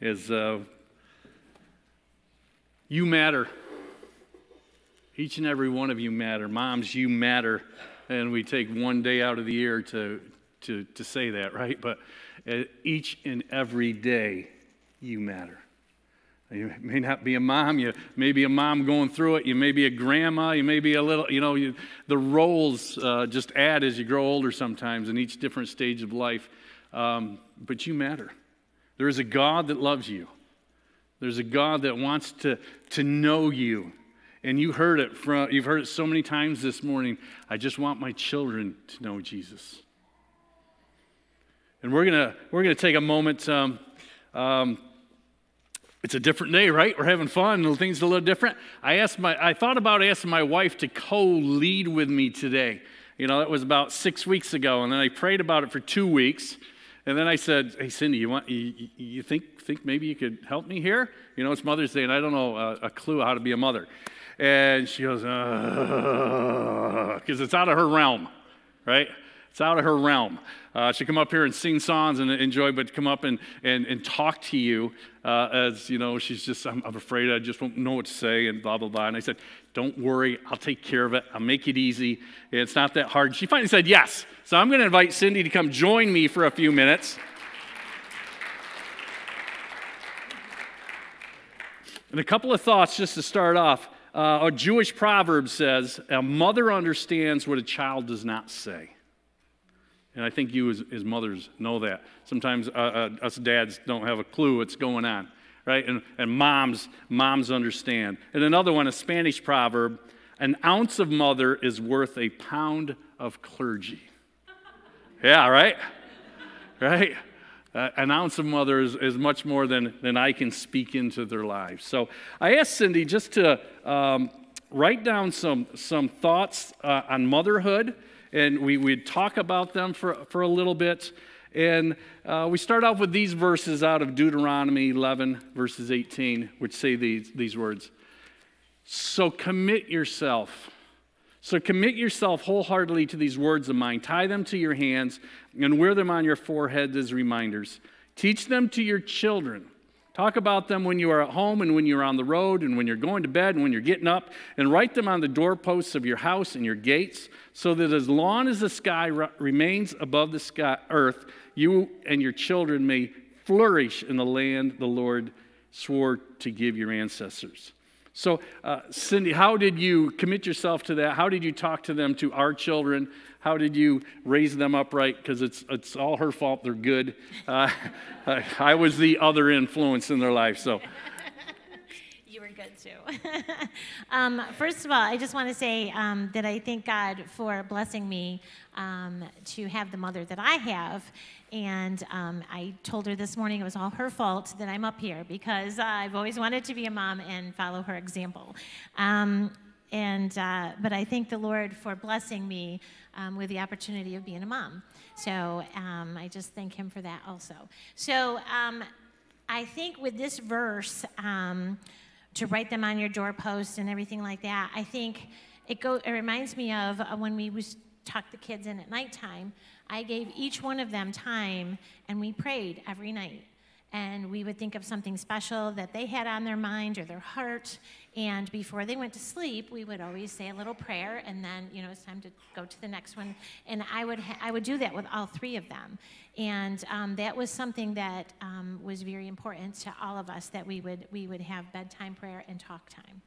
is uh, you matter. Each and every one of you matter. Moms, you matter. And we take one day out of the year to, to, to say that, right? But uh, each and every day, you matter. You may not be a mom. You may be a mom going through it. You may be a grandma. You may be a little, you know, you, the roles uh, just add as you grow older sometimes in each different stage of life. Um, but you matter. There is a God that loves you. There's a God that wants to, to know you. And you heard it from, you've heard it so many times this morning. I just want my children to know Jesus. And we're going to we're gonna take a moment. Um, um, it's a different day, right? We're having fun. Things a little different. I asked my, I thought about asking my wife to co-lead with me today. You know, that was about six weeks ago, and then I prayed about it for two weeks, and then I said, "Hey, Cindy, you want you, you think think maybe you could help me here? You know, it's Mother's Day, and I don't know a, a clue how to be a mother." And she goes, "Because it's out of her realm, right?" It's out of her realm. Uh, she come up here and sing songs and enjoy, but come up and, and, and talk to you uh, as, you know, she's just, I'm, I'm, afraid I just won't know what to say and blah, blah, blah. And I said, don't worry, I'll take care of it. I'll make it easy. It's not that hard. She finally said yes. So I'm going to invite Cindy to come join me for a few minutes. And a couple of thoughts just to start off. Uh, a Jewish proverb says, A mother understands what a child does not say. And I think you, as, as mothers, know that. Sometimes uh, uh, us dads don't have a clue what's going on, right? And, and moms, moms understand. And another one, a Spanish proverb an ounce of mother is worth a pound of clergy. Yeah, right? Right? Uh, an ounce of mother is, is much more than, than I can speak into their lives. So I asked Cindy just to um, write down some, some thoughts uh, on motherhood and we, we'd talk about them for, for a little bit. And uh, we start off with these verses out of Deuteronomy 11, verses 18, which say these, these words So commit yourself. So commit yourself wholeheartedly to these words of mine. Tie them to your hands and wear them on your foreheads as reminders. Teach them to your children Talk about them when you are at home and when you're on the road and when you're going to bed and when you're getting up, and write them on the doorposts of your house and your gates, so that as long as the sky remains above the sky, earth, you and your children may flourish in the land the Lord swore to give your ancestors. So, uh, Cindy, how did you commit yourself to that? How did you talk to them, to our children? How did you raise them upright? Because it's, it's all her fault. They're good. Uh, I, was the other influence in their life. So. You were good too. um, first of all, I just want to say um, that I thank God for blessing me um, to have the mother that I have. And um, I told her this morning it was all her fault that I'm up here because uh, I've always wanted to be a mom and follow her example. Um, and uh, but I thank the Lord for blessing me um, with the opportunity of being a mom. So um, I just thank Him for that also. So um, I think with this verse, to write them on your doorpost and everything like that, I think it go. It reminds me of uh, when we was tuck the kids in at nighttime. I gave each one of them time, and we prayed every night and we would think of something special that they had on their mind or their heart. And before they went to sleep, we would always say a little prayer, and then you know it's time to go to the next one. And I would ha- I would do that with all three of them, and um, that was something that um, was very important to all of us that we would we would have bedtime prayer and talk time.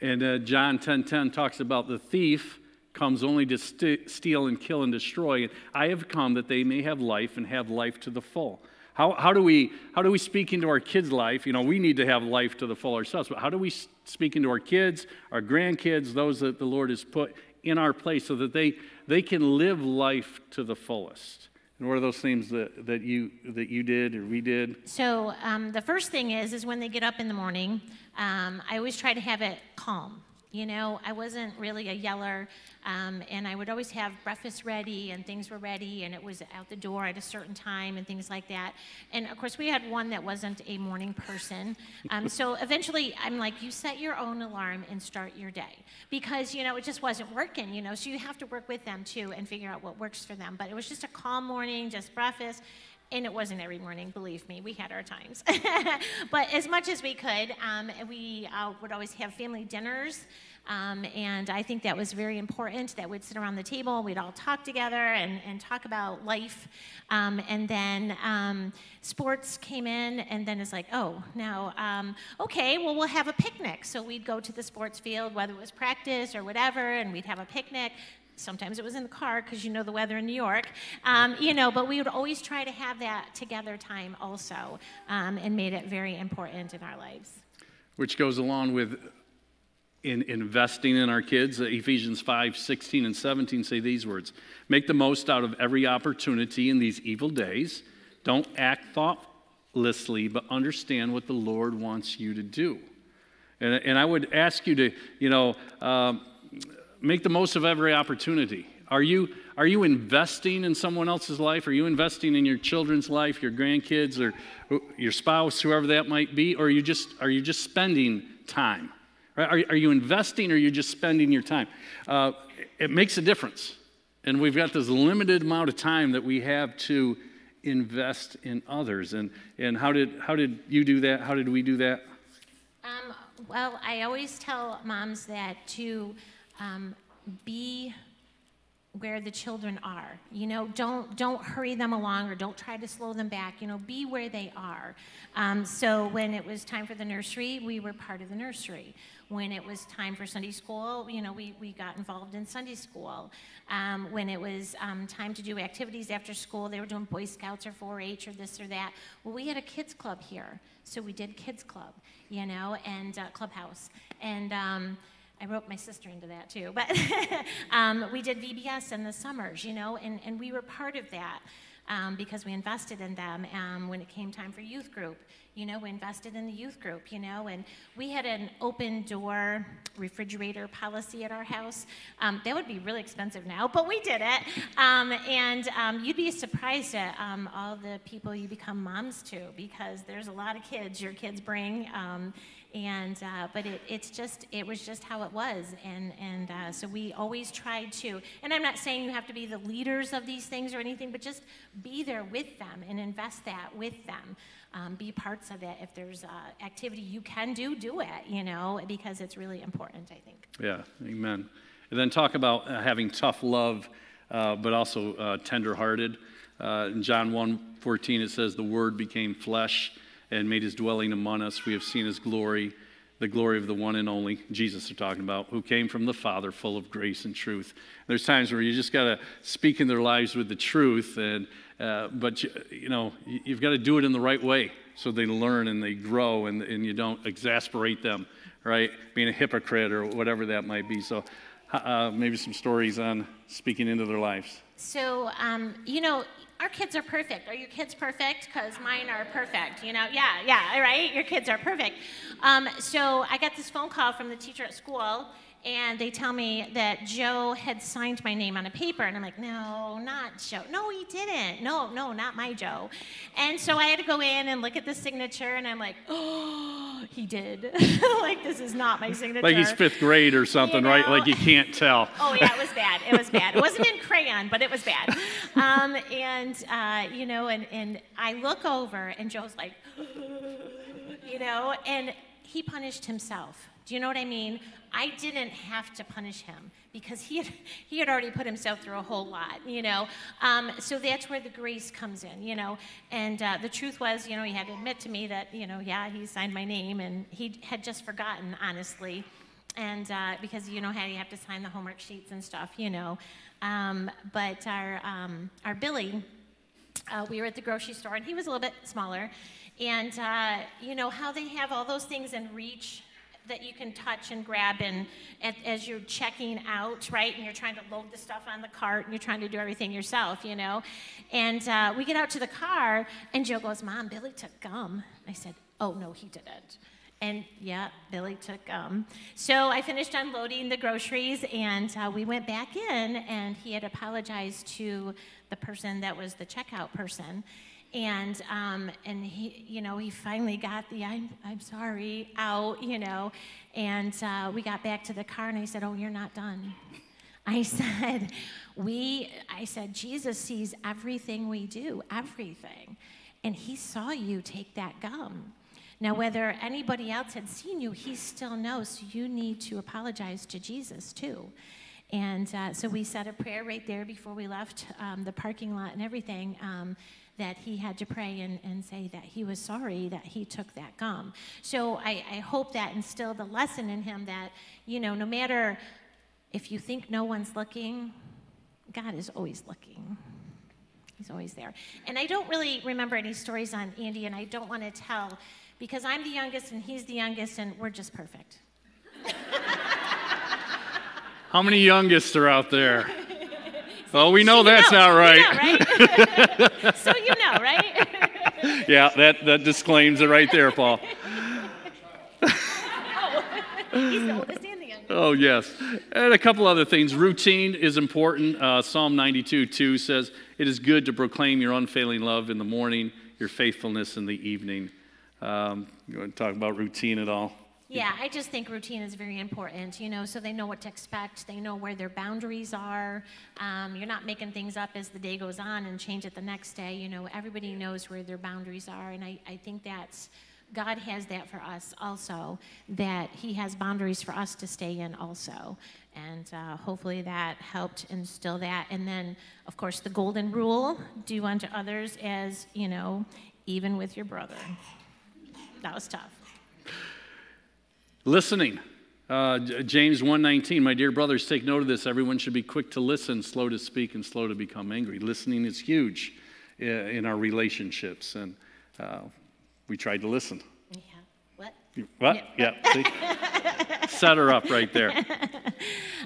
And uh, John 10:10 talks about the thief comes only to st- steal and kill and destroy. And I have come that they may have life and have life to the full. How, how, do we, how do we speak into our kids' life? You know, we need to have life to the full ourselves, but how do we speak into our kids, our grandkids, those that the Lord has put in our place so that they, they can live life to the fullest? And what are those things that, that, you, that you did or we did? So um, the first thing is, is when they get up in the morning, um, I always try to have it calm. You know, I wasn't really a yeller, um, and I would always have breakfast ready and things were ready, and it was out the door at a certain time and things like that. And of course, we had one that wasn't a morning person. Um, so eventually, I'm like, you set your own alarm and start your day because you know it just wasn't working. You know, so you have to work with them too and figure out what works for them. But it was just a calm morning, just breakfast and it wasn't every morning, believe me, we had our times. but as much as we could, um, we uh, would always have family dinners. Um, and I think that was very important that we'd sit around the table, we'd all talk together and, and talk about life. Um, and then um, sports came in, and then it's like, oh, now, um, okay, well, we'll have a picnic. So we'd go to the sports field, whether it was practice or whatever, and we'd have a picnic. Sometimes it was in the car because you know the weather in New York, um, you know, but we would always try to have that together time also um, and made it very important in our lives. Which goes along with in investing in our kids. Ephesians 5 16 and 17 say these words Make the most out of every opportunity in these evil days. Don't act thoughtlessly, but understand what the Lord wants you to do. And, and I would ask you to, you know, um, make the most of every opportunity. Are you, are you investing in someone else's life? Are you investing in your children's life, your grandkids, or your spouse, whoever that might be? Or are you just, are you just spending time? Right? Are, are you investing or are you just spending your time? Uh, it makes a difference. And we've got this limited amount of time that we have to invest in others. And, and how, did, how did you do that? How did we do that? Um, well, I always tell moms that to um, be where the children are. You know, don't don't hurry them along or don't try to slow them back. You know, be where they are. Um, so when it was time for the nursery, we were part of the nursery. When it was time for Sunday school, you know, we, we got involved in Sunday school. Um, when it was um, time to do activities after school, they were doing Boy Scouts or 4-H or this or that. Well, we had a kids club here, so we did kids club, you know, and uh, clubhouse, and. I wrote my sister into that too. But um, we did VBS in the summers, you know, and, and we were part of that um, because we invested in them um, when it came time for youth group. You know, we invested in the youth group, you know, and we had an open door refrigerator policy at our house. Um, that would be really expensive now, but we did it. Um, and um, you'd be surprised at all the people you become moms to because there's a lot of kids your kids bring and uh, but it, it's just it was just how it was. And and uh, so we always tried to and i'm not saying you have to be the leaders of these things or anything but just be there with them and invest that with them. Um, be parts of it. If there's uh, activity you can do do it you know because it's really important i think. Yeah amen. And then talk about uh, having tough love uh, but also uh, tender-hearted. In john 1 14 it says the word became flesh and made his dwelling among us. We have seen his glory, the glory of the one and only Jesus, they're talking about, who came from the Father, full of grace and truth. There's times where you just got to speak in their lives with the truth, and uh, but you, you know you've got to do it in the right way so they learn and they grow, and, and you don't exasperate them, right? Being a hypocrite or whatever that might be. So. Uh, maybe some stories on speaking into their lives. So, um, you know, our kids are perfect. Are your kids perfect? Because mine are perfect. You know, yeah, yeah, right? Your kids are perfect. Um, so I got this phone call from the teacher at school, and they tell me that Joe had signed my name on a paper. And I'm like, no, not Joe. No, he didn't. No, no, not my Joe. And so I had to go in and look at the signature, and I'm like, oh, he did. like, this is not my signature. Like he's fifth grade or something, you know? right? Like you can't tell. oh, yeah, it was bad. It was bad. It wasn't in crayon, but it was bad. Um, and, uh, you know, and, and I look over, and Joe's like, you know, and he punished himself. Do you know what I mean? I didn't have to punish him because he had, he had already put himself through a whole lot, you know. Um, so that's where the grace comes in, you know. And uh, the truth was, you know, he had to admit to me that, you know, yeah, he signed my name and he had just forgotten, honestly. And uh, because, you know, how you have to sign the homework sheets and stuff, you know. Um, but our, um, our Billy, uh, we were at the grocery store and he was a little bit smaller. And, uh, you know, how they have all those things in reach that you can touch and grab and, as you're checking out, right? And you're trying to load the stuff on the cart and you're trying to do everything yourself, you know? And uh, we get out to the car and Joe goes, Mom, Billy took gum. I said, Oh, no, he didn't. And yeah, Billy took gum. So I finished unloading the groceries and uh, we went back in and he had apologized to the person that was the checkout person and um, and he you know he finally got the I'm I'm sorry out you know, and uh, we got back to the car and I said oh you're not done. I said, we, I said, Jesus sees everything we do, everything. And he saw you take that gum. Now, whether anybody else had seen you, he still knows. So you need to apologize to Jesus too. And uh, so we said a prayer right there before we left um, the parking lot and everything. Um, that he had to pray and, and say that he was sorry that he took that gum. So I, I hope that instilled a lesson in him that, you know, no matter if you think no one's looking, God is always looking. He's always there. And I don't really remember any stories on Andy, and I don't want to tell because I'm the youngest and he's the youngest, and we're just perfect. How many youngest are out there? Well, we know so that's know. not right. Know, right? so you know, right? yeah, that, that disclaims it right there, Paul. oh, he's the oldest and the youngest. Oh, yes. And a couple other things. Routine is important. Uh, Psalm 92 2 says, It is good to proclaim your unfailing love in the morning, your faithfulness in the evening. Um, you want to talk about routine at all? Yeah, I just think routine is very important, you know, so they know what to expect, they know where their boundaries are. Um, you're not making things up as the day goes on and change it the next day, you know, everybody knows where their boundaries are, and I, I think that's, God has that for us also, that He has boundaries for us to stay in also. And uh, hopefully that helped instill that. And then, of course, the golden rule do unto others as, you know, even with your brother. That was tough. Listening. Uh, James 1:19, my dear brothers, take note of this. Everyone should be quick to listen, slow to speak, and slow to become angry. Listening is huge in our relationships, and uh, we tried to listen. Yeah. What? What? Yeah. yeah. Set her up right there.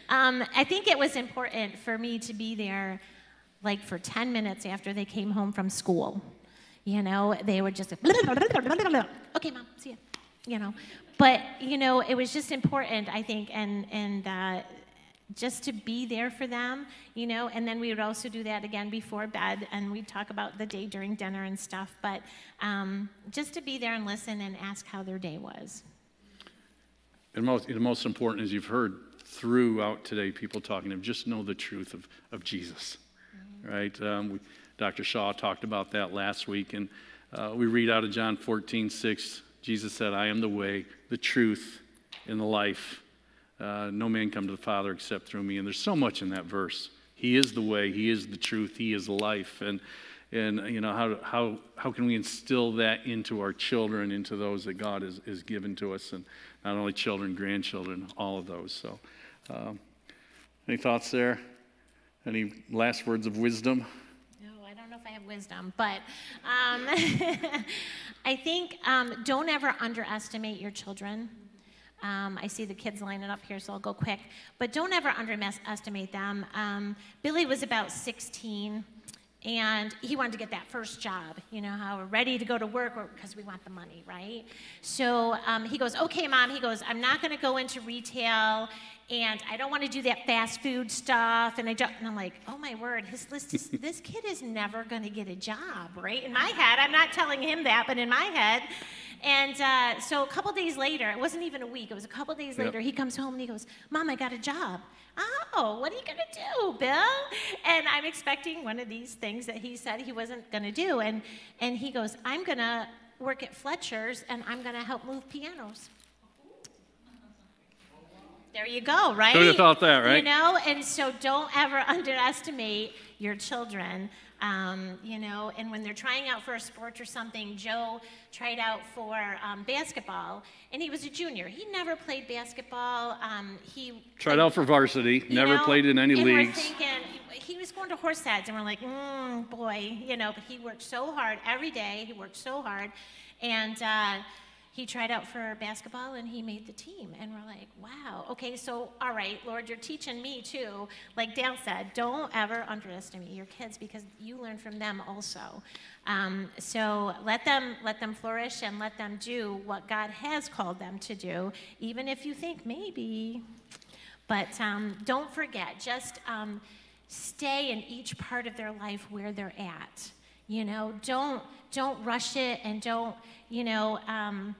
Um, I think it was important for me to be there, like for 10 minutes after they came home from school. You know, they were just, like, okay, mom, see ya you know. But, you know, it was just important, I think, and, and uh, just to be there for them, you know, and then we would also do that again before bed, and we'd talk about the day during dinner and stuff, but um, just to be there and listen and ask how their day was. And most, the most important, as you've heard throughout today, people talking of just know the truth of, of Jesus, mm-hmm. right? Um, we, Dr. Shaw talked about that last week, and uh, we read out of John 14, 6, Jesus said, I am the way, the truth, and the life. Uh, no man come to the Father except through me. And there's so much in that verse. He is the way, He is the truth, He is life. And, and you know, how, how, how can we instill that into our children, into those that God has, has given to us? And not only children, grandchildren, all of those. So, um, any thoughts there? Any last words of wisdom? I have wisdom, but um, I think um, don't ever underestimate your children. Um, I see the kids lining up here, so I'll go quick. But don't ever underestimate them. Um, Billy was about 16, and he wanted to get that first job. You know how we're ready to go to work because we want the money, right? So um, he goes, "Okay, mom." He goes, "I'm not going to go into retail and I don't want to do that fast food stuff. And I don't, and I'm like, oh my word, his list is, this kid is never going to get a job, right? In my head, I'm not telling him that, but in my head. And uh, so a couple days later, it wasn't even a week, it was a couple days later, he comes home and he goes, Mom, I got a job. Oh, what are you going to do, Bill? And I'm expecting one of these things that he said he wasn't going to do. And, and he goes, I'm going to work at Fletcher's and I'm going to help move pianos. There you go, right? Who'd have thought that, right? You know, and so don't ever underestimate your children. Um, you know, and when they're trying out for a sport or something, Joe tried out for um, basketball, and he was a junior. He never played basketball. Um, he tried out for varsity, never know, played in any and leagues. We're thinking he was going to Horseheads, and we're like, mm, boy, you know. But he worked so hard every day. He worked so hard, and. Uh, he tried out for basketball and he made the team. And we're like, wow, okay, so all right, Lord, you're teaching me too. Like Dale said, don't ever underestimate your kids because you learn from them also. Um, so let them let them flourish and let them do what God has called them to do, even if you think maybe. But um, don't forget, just um, stay in each part of their life where they're at. You know, don't don't rush it and don't you know, um,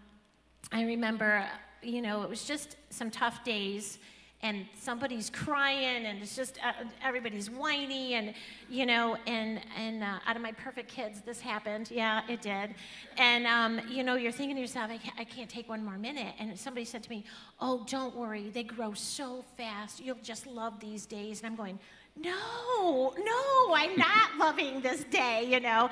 I remember, you know, it was just some tough days. and somebody's crying and it's just uh, everybody's whiny and you know and and uh, out of my perfect kids this happened. Yeah it did. And um, you know you're thinking to yourself I can't, I can't take one more minute. And somebody said to me oh don't worry. They grow so fast. You'll just love these days. And i'm going no, no, I'm not loving this day, you know.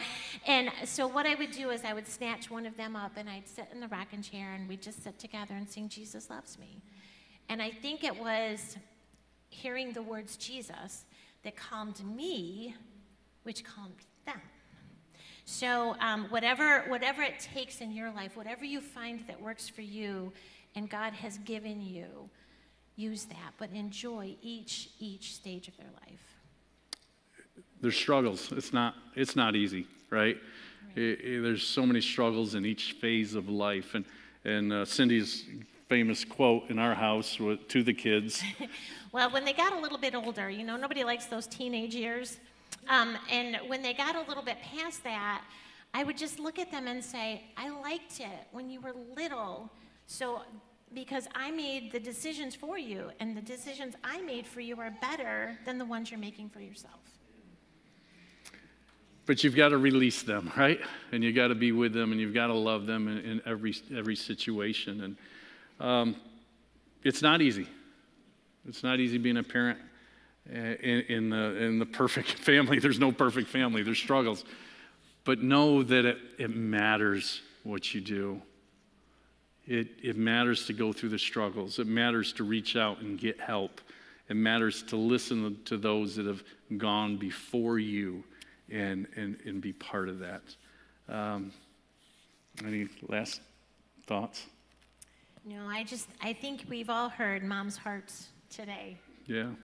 And so what I would do is I would snatch one of them up and I'd sit in the rocking chair and we'd just sit together and sing Jesus Loves Me. And I think it was hearing the words Jesus that calmed me, which calmed them. So um, whatever, whatever it takes in your life, whatever you find that works for you and God has given you, use that, but enjoy each, each stage of their life. There's struggles. It's not, it's not easy, right? Right. It- it- there's so many struggles in each phase of life. And, and uh, Cindy's famous quote in our house to the kids Well, when they got a little bit older, you know, nobody likes those teenage years. Um, and when they got a little bit past that, I would just look at them and say, I liked it when you were little. So, because I made the decisions for you, and the decisions I made for you are better than the ones you're making for yourself. But you've got to release them, right? And you've got to be with them, and you've got to love them in, in every every situation. And um, it's not easy. It's not easy being a parent uh, in, in the in the perfect family. There's no perfect family. There's struggles, but know that it, it matters what you do. It, it matters to go through the struggles. It matters to reach out and get help. It matters to listen to those that have gone before you and, and, and be part of that. Um, any last thoughts? No, I just, I think we've all heard mom's hearts today. Yeah.